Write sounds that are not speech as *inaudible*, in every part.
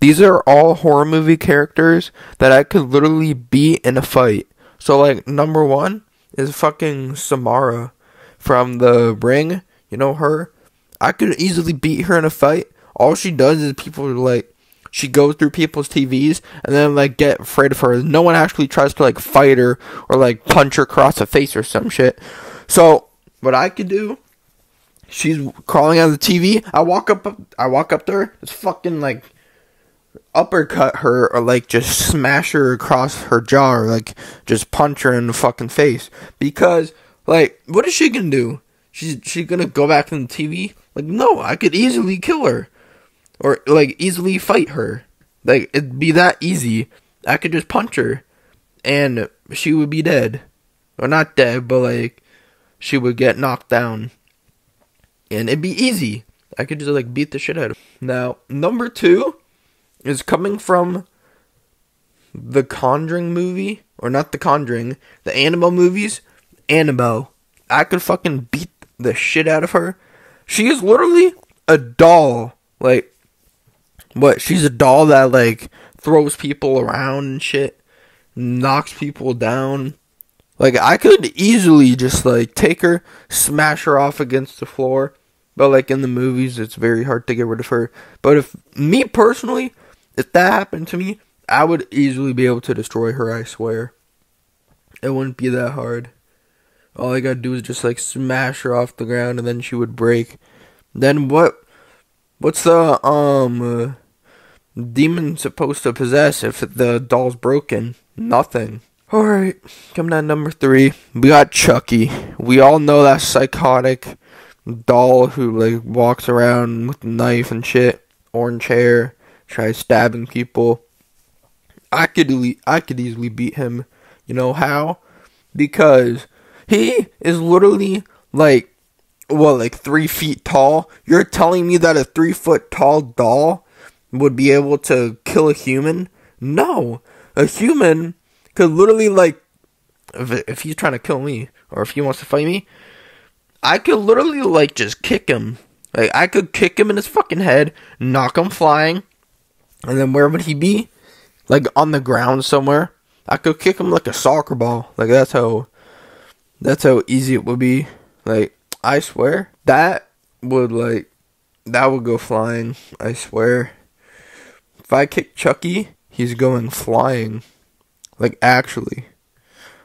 these are all horror movie characters that I could literally beat in a fight. So like number one is fucking Samara from the Ring. You know her. I could easily beat her in a fight. All she does is people are like she goes through people's TVs and then like get afraid of her. No one actually tries to like fight her or like punch her across the face or some shit. So what I could do, she's crawling out of the TV. I walk up, I walk up to her. It's fucking like uppercut her or like just smash her across her jaw or like just punch her in the fucking face. Because like what is she gonna do? She's she gonna go back in the tv like no i could easily kill her. Or like easily fight her. Like it'd be that easy. I could just punch her. And she would be dead. Or not dead but like she would get knocked down. And it'd be easy. I could just like beat the shit out of her. now number two is coming from the Conjuring movie, or not the Conjuring, the Annabelle movies. Annabelle, I could fucking beat the shit out of her. She is literally a doll. Like, what? She's a doll that like throws people around and shit, knocks people down. Like I could easily just like take her, smash her off against the floor. But like in the movies, it's very hard to get rid of her. But if me personally, if that happened to me, I would easily be able to destroy her, I swear. It wouldn't be that hard. All I gotta do is just like smash her off the ground and then she would break. Then what what's the um uh, demon supposed to possess if the doll's broken? Nothing. Alright, coming at number three. We got Chucky. We all know that psychotic doll who like walks around with a knife and shit, orange hair try stabbing people. I could I could easily beat him. You know how? Because he is literally like well, like three feet tall. You're telling me that a three foot tall doll would be able to kill a human? No, a human could literally like if if he's trying to kill me or if he wants to fight me, I could literally like just kick him. Like I could kick him in his fucking head, knock him flying, and then where would he be? Like on the ground somewhere. I could kick him like a soccer ball. Like that's how that's how easy it would be. Like I swear that would like that would go flying. I swear. If I kick Chucky, he's going flying. Like actually.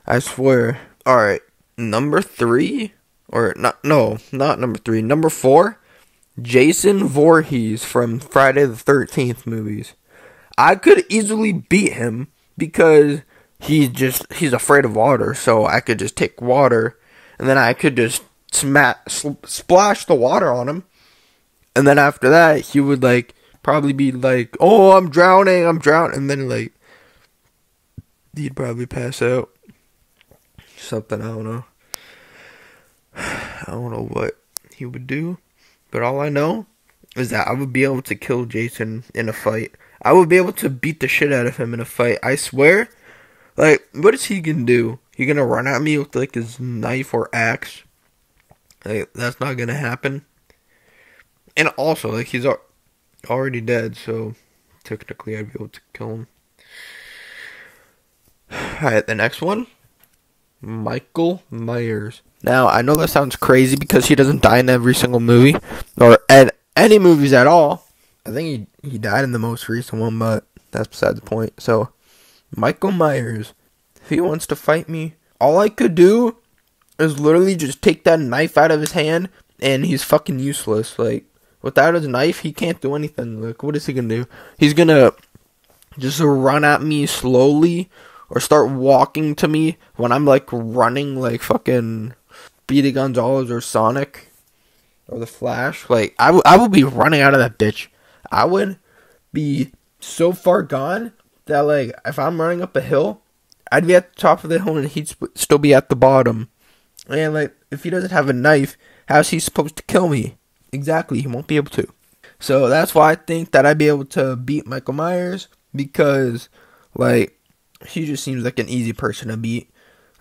I swear. Alright. Number three? Or not no, not number three. Number four Jason Voorhees from Friday the 13th movies. I could easily beat him because he's just he's afraid of water, so I could just take water and then I could just smash splash the water on him. And then after that, he would like probably be like, "Oh, I'm drowning, I'm drowning." And then like he'd probably pass out. Something I don't know. *sighs* I don't know what he would do. But all I know is that I would be able to kill Jason in a fight. I would be able to beat the shit out of him in a fight. I swear. Like, what is he gonna do? He gonna run at me with like his knife or axe? Like, that's not gonna happen. And also, like, he's already dead, so technically I'd be able to kill him. *sighs* Alright, the next one Michael Myers. Now, I know that sounds crazy because he doesn't die in every single movie, or at any movies at all. I think he, he died in the most recent one, but that's beside the point. So, Michael Myers, if he wants to fight me, all I could do is literally just take that knife out of his hand, and he's fucking useless. Like, without his knife, he can't do anything. Like, what is he gonna do? He's gonna just run at me slowly, or start walking to me when I'm like running like fucking Speedy Gonzalez or Sonic or the Flash, like I, w- I would be running out of that bitch. I would be so far gone that like if I'm running up a hill, I'd be at the top of the hill and he'd sp- still be at the bottom. And like if he doesn't have a knife, how's he supposed to kill me? Exactly, he won't be able to. So that's why I think that I'd be able to beat Michael Myers because like he just seems like an easy person to beat.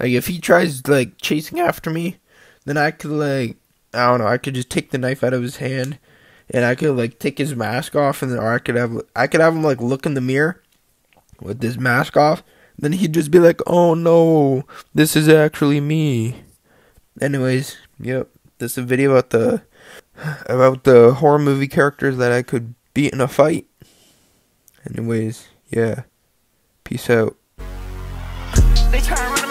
Like if he tries like chasing after me, then I could like I don't know, I could just take the knife out of his hand and I could like take his mask off, and then or I could have I could have him like look in the mirror with his mask off. Then he'd just be like, "Oh no, this is actually me." Anyways, yep, this is a video about the about the horror movie characters that I could beat in a fight. Anyways, yeah, peace out. They try to